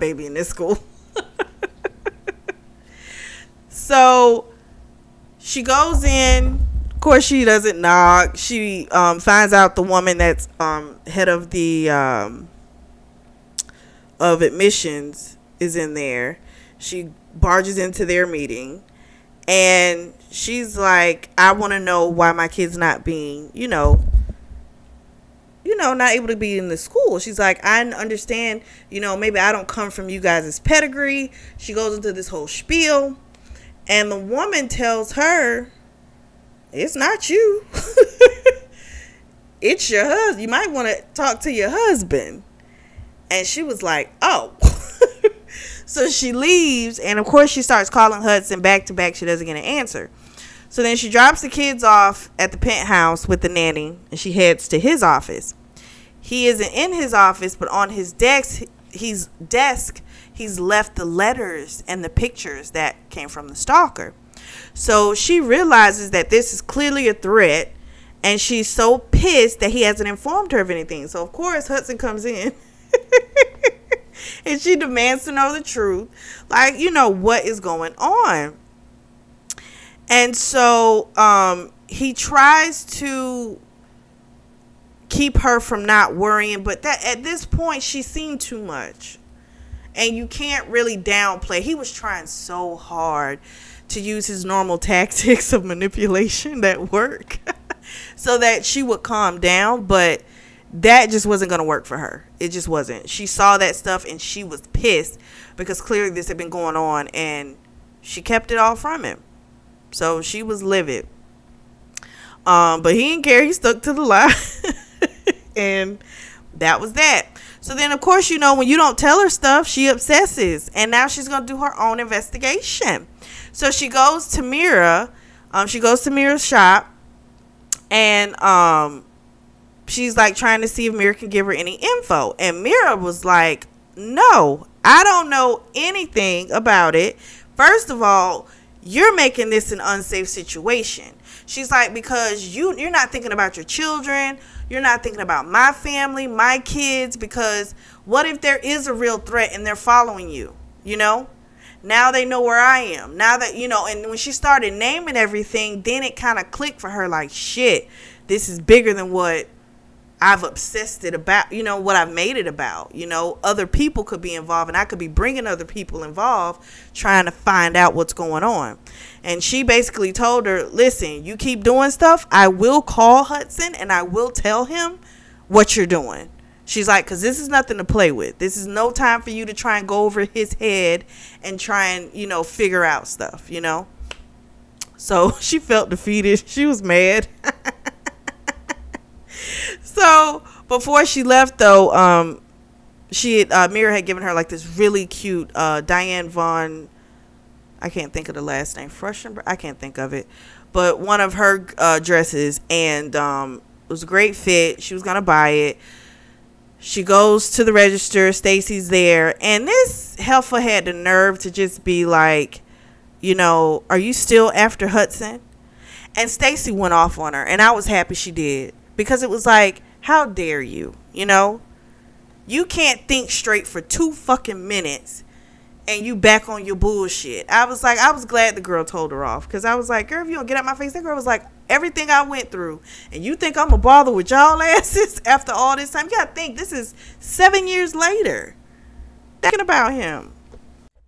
baby in this school. so she goes in. Of course, she doesn't knock. She um, finds out the woman that's um, head of the um, of admissions is in there. She barges into their meeting, and she's like, "I want to know why my kid's not being, you know, you know, not able to be in the school. She's like, I understand, you know, maybe I don't come from you guys' pedigree. She goes into this whole spiel. And the woman tells her, It's not you. it's your husband. You might want to talk to your husband. And she was like, Oh. so she leaves. And of course, she starts calling Hudson back to back. She doesn't get an answer. So then she drops the kids off at the penthouse with the nanny and she heads to his office. He isn't in his office, but on his desk, he's desk, he's left the letters and the pictures that came from the stalker. So she realizes that this is clearly a threat and she's so pissed that he hasn't informed her of anything. So of course Hudson comes in. and she demands to know the truth. Like, you know, what is going on? And so um, he tries to keep her from not worrying, but that at this point she seemed too much. And you can't really downplay. He was trying so hard to use his normal tactics of manipulation that work so that she would calm down, but that just wasn't going to work for her. It just wasn't. She saw that stuff and she was pissed because clearly this had been going on and she kept it all from him. So she was livid. Um, but he didn't care. He stuck to the lie. and that was that. So then, of course, you know, when you don't tell her stuff, she obsesses. And now she's going to do her own investigation. So she goes to Mira. Um, she goes to Mira's shop. And um, she's like trying to see if Mira can give her any info. And Mira was like, no, I don't know anything about it. First of all, you're making this an unsafe situation. She's like, because you you're not thinking about your children, you're not thinking about my family, my kids, because what if there is a real threat and they're following you? You know? Now they know where I am. Now that you know, and when she started naming everything, then it kind of clicked for her like shit, this is bigger than what I've obsessed it about, you know, what I've made it about. You know, other people could be involved and I could be bringing other people involved trying to find out what's going on. And she basically told her, listen, you keep doing stuff, I will call Hudson and I will tell him what you're doing. She's like, because this is nothing to play with. This is no time for you to try and go over his head and try and, you know, figure out stuff, you know? So she felt defeated. She was mad. so before she left, though, um, she had, uh, Mira had given her like this really cute uh, Diane Von. I can't think of the last name. Frushenberg. I can't think of it, but one of her uh, dresses, and um, it was a great fit. She was gonna buy it. She goes to the register. Stacy's there, and this heifer had the nerve to just be like, you know, are you still after Hudson? And Stacy went off on her, and I was happy she did because it was like, how dare you? You know, you can't think straight for two fucking minutes and you back on your bullshit. I was like, I was glad the girl told her off because I was like, girl, if you don't get out my face, that girl was like, everything I went through, and you think I'm gonna bother with y'all asses after all this time? You gotta think this is seven years later. Thinking about him.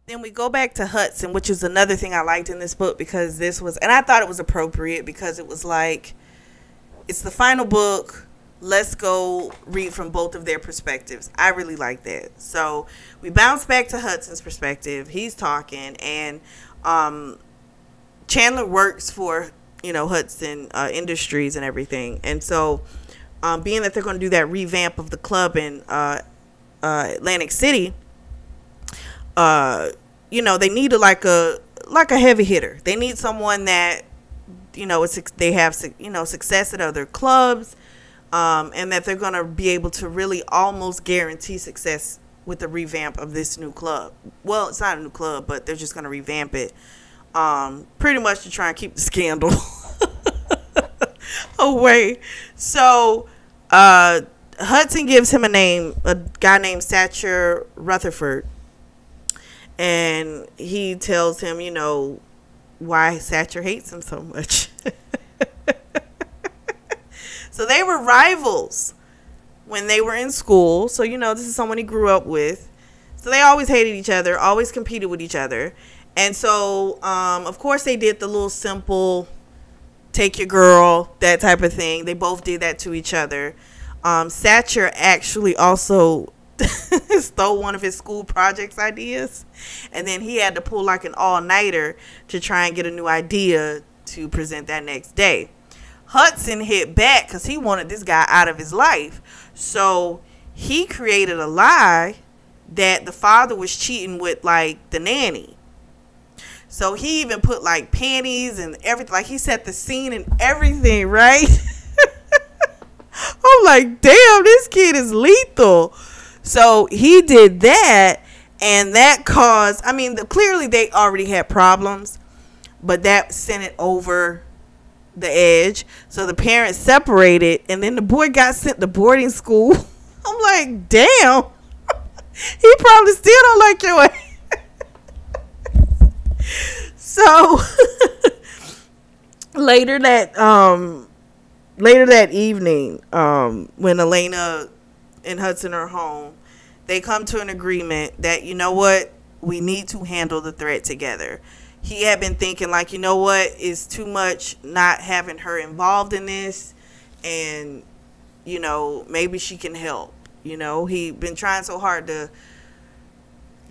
Then we go back to Hudson, which is another thing I liked in this book because this was, and I thought it was appropriate because it was like, it's the final book let's go read from both of their perspectives. I really like that. So we bounce back to Hudson's perspective. He's talking, and um, Chandler works for you know Hudson uh, Industries and everything. And so, um, being that they're going to do that revamp of the club in uh, uh, Atlantic City, uh, you know they need a, like a like a heavy hitter. They need someone that you know it's they have you know success at other clubs um, and that they're going to be able to really almost guarantee success with the revamp of this new club. Well, it's not a new club, but they're just going to revamp it um, pretty much to try and keep the scandal away. So uh, Hudson gives him a name, a guy named Satcher Rutherford. and he tells him, you know, why Satcher hates him so much. so they were rivals when they were in school. So, you know, this is someone he grew up with. So they always hated each other, always competed with each other. And so, um, of course, they did the little simple take your girl, that type of thing. They both did that to each other. Um, Satcher actually also stole one of his school projects ideas. And then he had to pull like an all nighter to try and get a new idea to present that next day. Hudson hit back because he wanted this guy out of his life. So he created a lie that the father was cheating with like the nanny. So he even put like panties and everything. Like he set the scene and everything, right? I'm like, damn, this kid is lethal. So he did that, and that caused. I mean, the, clearly they already had problems, but that sent it over the edge. So the parents separated, and then the boy got sent to boarding school. I'm like, damn. he probably still don't like your ass. so later that um later that evening, um, when Alayna and Hudson are home, they come to an agreement that you know what we need to handle the threat together. He had been thinking like, you know what, it's too much not having her involved in this, and you know maybe she can help. You know, he been trying so hard to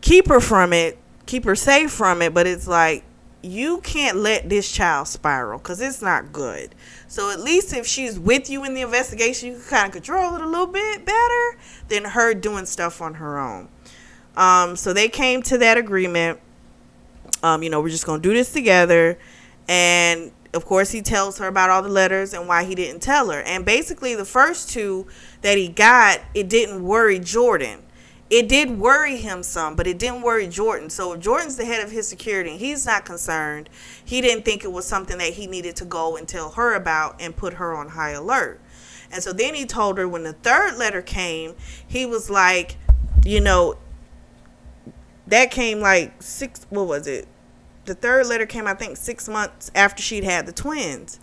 keep her from it, keep her safe from it, but it's like you can't let this child spiral because it's not good. So at least if she's with you in the investigation, you can kind of control it a little bit better than her doing stuff on her own. Um, so they came to that agreement. Um, you know, we're just gonna do this together, and of course he tells her about all the letters and why he didn't tell her. And basically, the first two that he got, it didn't worry Jordan it did worry him some, but it didn't worry Jordan. So Jordan's the head of his security. He's not concerned. He didn't think it was something that he needed to go and tell her about and put her on high alert. And so then he told her when the third letter came, he was like, you know, that came like six, what was it? The third letter came, I think, six months after she'd had the twins.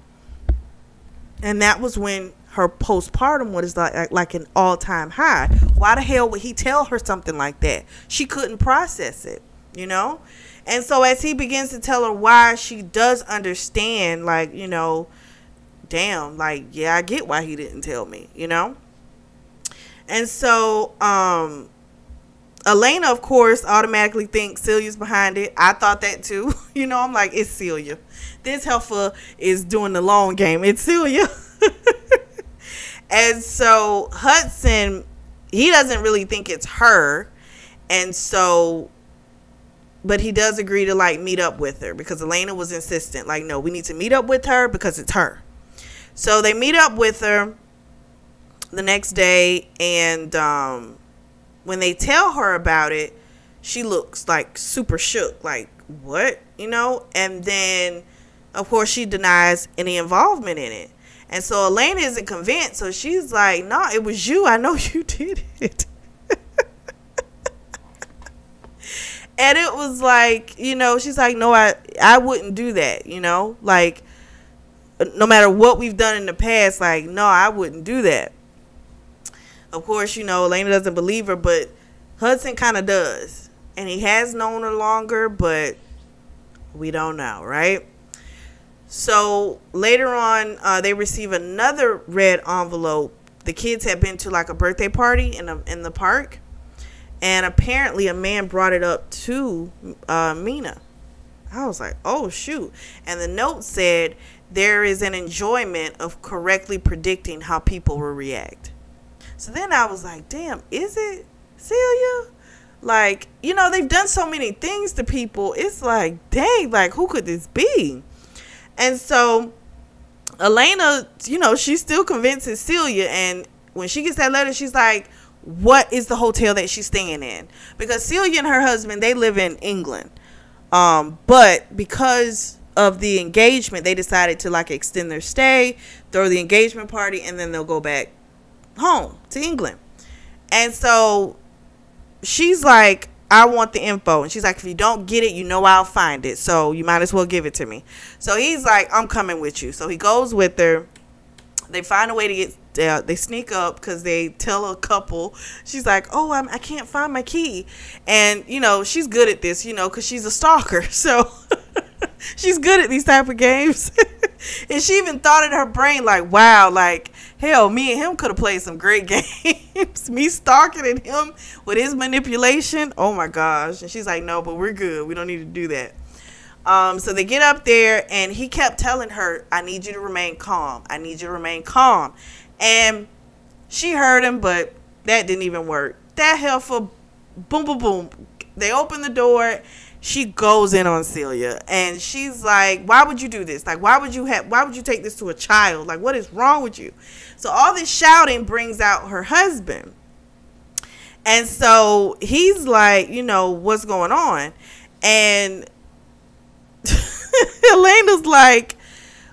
And that was when her postpartum was like like an all time high. Why the hell would he tell her something like that? She couldn't process it, you know. And so as he begins to tell her why, she does understand, like you know, damn, like yeah, I get why he didn't tell me, you know. And so, um, Alayna, of course, automatically thinks Celia's behind it. I thought that too. You know, I'm like, it's Celia. This helper is doing the long game. It's Celia. And so Hudson, he doesn't really think it's her. And so, but he does agree to like meet up with her because Alayna was insistent. Like, no, we need to meet up with her because it's her. So they meet up with her the next day. And um, when they tell her about it, she looks like super shook. Like, what? You know? And then, of course, she denies any involvement in it. And so Alayna isn't convinced. So she's like, no, nah, it was you. I know you did it. and it was like, you know, she's like, no, I, I wouldn't do that, you know, like, no matter what we've done in the past, like, no, I wouldn't do that. Of course, you know, Alayna doesn't believe her, but Hudson kind of does. And he has known her longer, but we don't know, right? So later on, uh, they receive another red envelope. The kids had been to like a birthday party in a, in the park, and apparently a man brought it up to uh, Mina. I was like, oh shoot! And the note said there is an enjoyment of correctly predicting how people will react. So then I was like, damn, is it Celia? Like, you know, they've done so many things to people. It's like, dang, like who could this be? And so Alayna, you know, she still convinces Celia. And when she gets that letter, she's like, what is the hotel that she's staying in? Because Celia and her husband, they live in England. Um, but because of the engagement, they decided to like extend their stay, throw the engagement party, and then they'll go back home to England. And so she's like, I want the info. And she's like, if you don't get it, you know I'll find it. So you might as well give it to me. So he's like, I'm coming with you. So he goes with her. They find a way to get. Uh, they sneak up because they tell a couple. She's like, "Oh, I'm, I can't find my key," and you know she's good at this, you know, because she's a stalker. So she's good at these type of games. and she even thought in her brain, like, "Wow, like hell, me and him could have played some great games. me stalking him with his manipulation. Oh my gosh!" And she's like, "No, but we're good. We don't need to do that." Um, so they get up there, and he kept telling her, I need you to remain calm. I need you to remain calm. And she heard him, but that didn't even work. That heifer, boom, boom, boom. They open the door. She goes in on Celia, and she's like, "Why would you do this? Like, why would you have? Why would you take this to a child? Like, what is wrong with you?" So all this shouting brings out her husband, and so he's like, "You know what's going on?" And Alayna's like,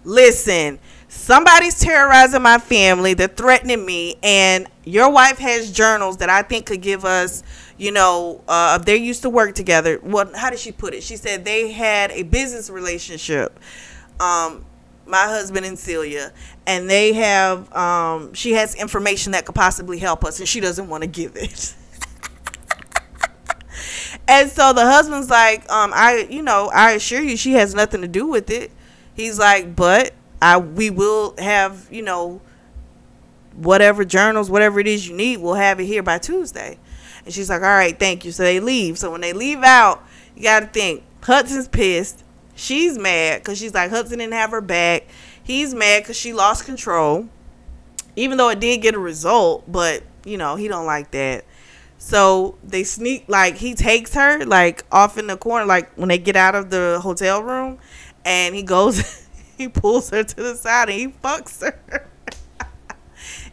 listen, somebody's terrorizing my family. They're threatening me. And your wife has journals that I think could give us, you know, uh, they used to work together. What? How did she put it? She said they had a business relationship. Um, my husband and Celia, and they have, um, she has information that could possibly help us, and she doesn't want to give it. And so the husband's like, um, I, you know, I assure you, she has nothing to do with it. He's like, but I, we will have, you know, whatever journals, whatever it is you need, we'll have it here by Tuesday. And she's like, all right, thank you. So they leave. So when they leave out, you got to think Hudson's pissed. She's mad because she's like, Hudson didn't have her back. He's mad because she lost control, even though it did get a result. But you know, he don't like that. So they sneak like he takes her like off in the corner, like when they get out of the hotel room, and he goes, he pulls her to the side and he fucks her.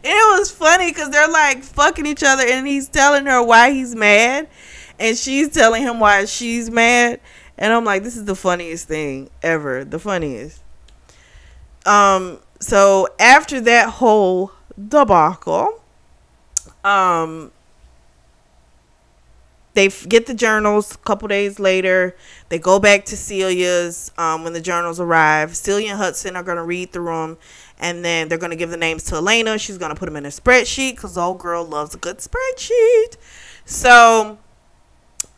It was funny because they're like fucking each other, and he's telling her why he's mad, and she's telling him why she's mad, and I'm like, this is the funniest thing ever, the funniest. Um, so after that whole debacle, um, they get the journals a couple days later. They go back to Celia's um, when the journals arrive. Celia and Hudson are going to read through them. And then they're going to give the names to Alayna. She's going to put them in a spreadsheet because old girl loves a good spreadsheet. So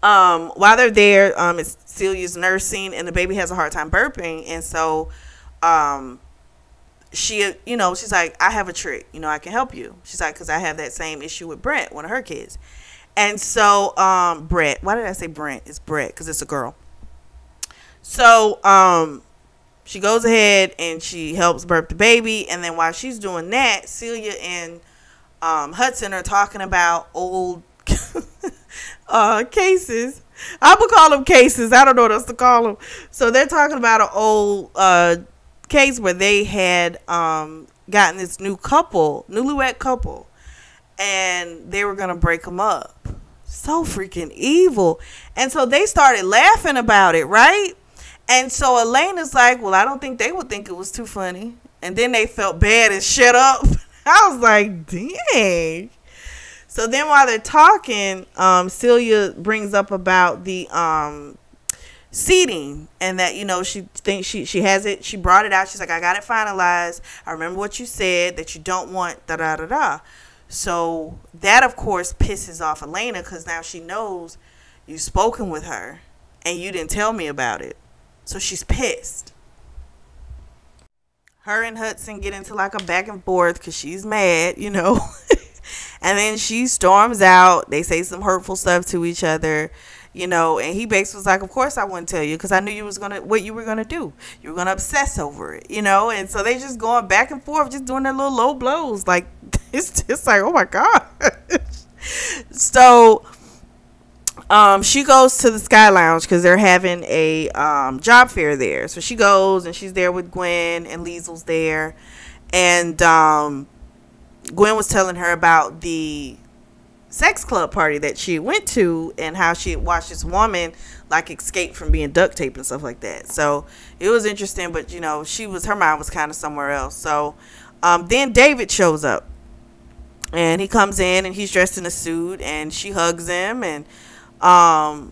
um, while they're there, um, it's Celia's nursing and the baby has a hard time burping. And so um, she, you know, she's like, I have a trick. You know, I can help you. She's like, because I have that same issue with Brent, one of her kids. And so, um, Brett, why did I say Brent? It's Brett because it's a girl. So, um, she goes ahead and she helps birth the baby. And then while she's doing that, Celia and um, Hudson are talking about old uh, cases. I would call them cases. I don't know what else to call them. So they're talking about an old uh, case where they had um, gotten this new couple, newlywed couple, and they were gonna break them up. So freaking evil. And so they started laughing about it, right? And so Alayna's like, Well, I don't think they would think it was too funny. And then they felt bad and shut up. I was like, dang. So then while they're talking, um, Celia brings up about the um, seating and that, you know, she thinks she, she has it. She brought it out. She's like, I got it finalized. I remember what you said that you don't want da da da da. So that, of course, pisses off Alayna because now she knows you've spoken with her and you didn't tell me about it. So she's pissed. Her and Hudson get into like a back and forth because she's mad, you know. and then she storms out. They say some hurtful stuff to each other you know and he basically was like of course i wouldn't tell you because i knew you was gonna what you were gonna do you were gonna obsess over it you know and so they just going back and forth just doing their little low blows like it's just like oh my god so um, she goes to the Sky Lounge because they're having a um, job fair there. So she goes and she's there with Gwen and Liesl's there, and um, Gwen was telling her about the sex club party that she went to and how she watched this woman like escape from being duct taped and stuff like that. So it was interesting, but you know, she was her mind was kind of somewhere else. So um, then David shows up and he comes in and he's dressed in a suit and she hugs him and Um,